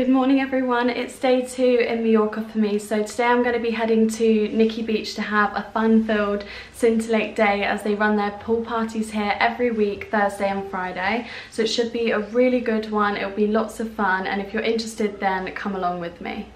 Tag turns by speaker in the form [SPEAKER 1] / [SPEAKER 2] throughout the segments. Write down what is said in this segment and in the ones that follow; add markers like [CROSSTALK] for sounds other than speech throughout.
[SPEAKER 1] Good morning everyone, it's day two in Mallorca for me. So today I'm going to be heading to Nikki Beach to have a fun-filled Sintillate day as they run their pool parties here every week, Thursday and Friday. So it should be a really good one, it'll be lots of fun and if you're interested then come along with me.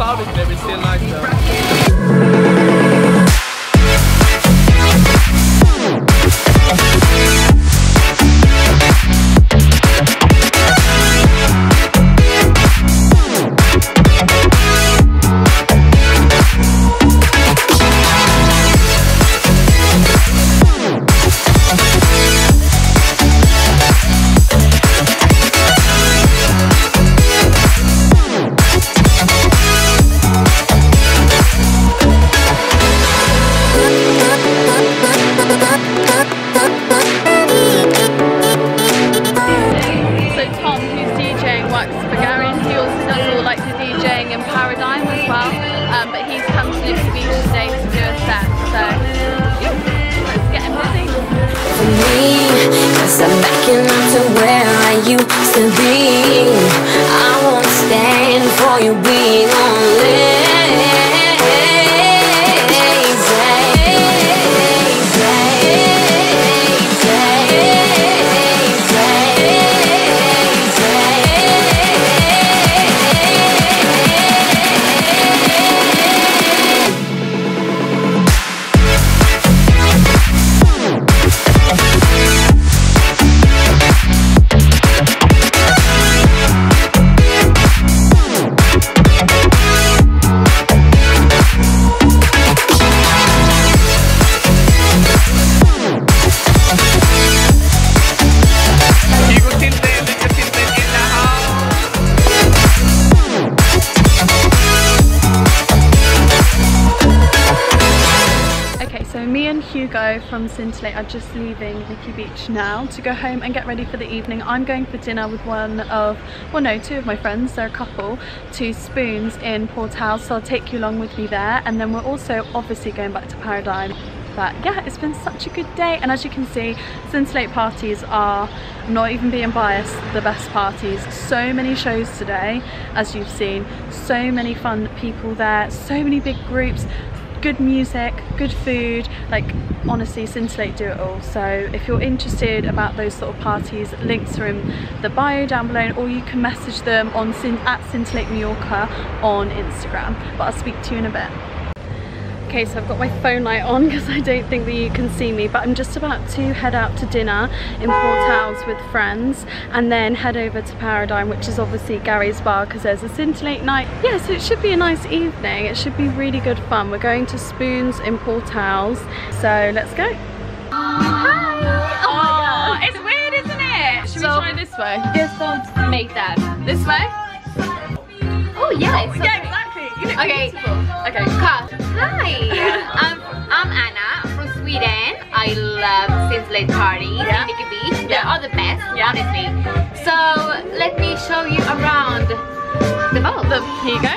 [SPEAKER 2] found it, baby, still like that. So
[SPEAKER 1] Tom, who's DJing, works for Garin. He also does all like the DJing in Paradigm as well. Um, but he's come to Lucy Beach today to do a set. So let's get him busy.
[SPEAKER 3] For me, cause I'm back into where I used to be.
[SPEAKER 1] Hugo from Sintillate are just leaving Nikki Beach now to go home and get ready for the evening. I'm going for dinner with one of, well no, two of my friends, they're a couple, to Spoons in Port House, so I'll take you along with me there. And then we're also obviously going back to Paradigm but yeah it's been such a good day. And as you can see Sintillate parties are not even being biased. The best parties. So many shows today as you've seen. So many fun people there. So many big groups good music, good food, like honestly Sintillate do it all. So if you're interested about those sort of parties, links are in the bio down below or you can message them on at Sintillate Mallorca on Instagram. But I'll speak to you in a bit. Okay, so I've got my phone light on [LAUGHS] because I don't think that you can see me, but I'm just about to head out to dinner in Port Owls with friends and then head over to Paradigm, which is obviously Gary's bar because there's a sintillate night. Yeah, so it should be a nice evening. It should be really good fun. We're going to Spoons in Portals, so let's go.
[SPEAKER 4] Hi! Oh, oh
[SPEAKER 1] it's weird, isn't it? Should so, we try this way?
[SPEAKER 4] Just don't make that.
[SPEAKER 1] This way?
[SPEAKER 4] Oh yeah, it's yeah, exactly.
[SPEAKER 1] Okay. Okay.
[SPEAKER 4] Hi, I'm, [LAUGHS] um, I'm Anna from Sweden. I love Sintillate parties yeah. in Nikki Beach. They are all the best, yeah. honestly. So let me show you around the oh, boat. The,
[SPEAKER 1] here you go.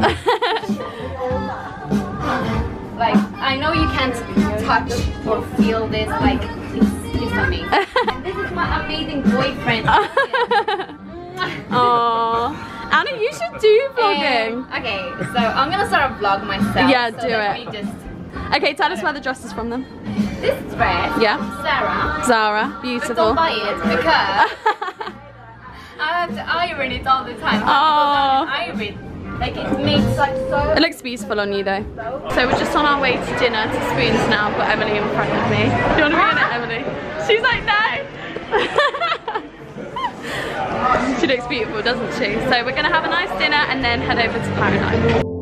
[SPEAKER 1] [LAUGHS]
[SPEAKER 4] like, I know you can't touch or feel this, like, it's, it's [LAUGHS] amazing. this is my amazing boyfriend.
[SPEAKER 1] Aww. [LAUGHS] You should do vlogging. Um,
[SPEAKER 4] okay, so I'm gonna start a vlog myself. Yeah, so do it. Just
[SPEAKER 1] Okay, tell us where the dress is from then.
[SPEAKER 4] this dress. Yeah. from Sarah.
[SPEAKER 1] Zara, But beautiful. don't
[SPEAKER 4] buy it because
[SPEAKER 1] [LAUGHS]
[SPEAKER 4] I have to iron it all the time. Oh. I have to go down and iron. Like it makes like so.
[SPEAKER 1] It looks beautiful on you though. So we're just on our way to dinner to Spoons now. I've got Emily in front of me. Do you want to be in it, Emily? She's like, no. [LAUGHS] looks beautiful, doesn't she? So we're gonna have a nice dinner and then head over to Paradigm.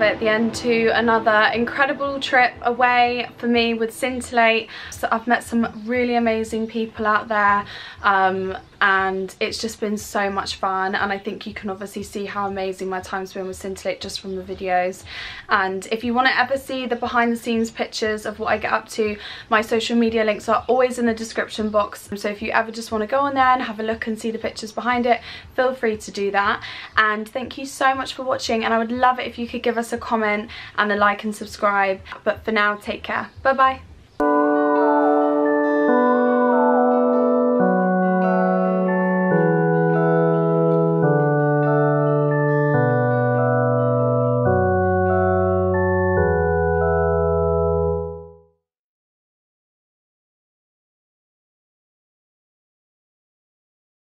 [SPEAKER 1] It, the end to another incredible trip away for me with Sintillate. So I've met some really amazing people out there um, and it's just been so much fun and I think you can obviously see how amazing my time's been with Sintillate just from the videos. And if you want to ever see the behind the scenes pictures of what I get up to, my social media links are always in the description box. So if you ever just want to go on there and have a look and see the pictures behind it, feel free to do that. And thank you so much for watching and I would love it if you could give us a comment and a like and subscribe. But for now, take care. Bye bye.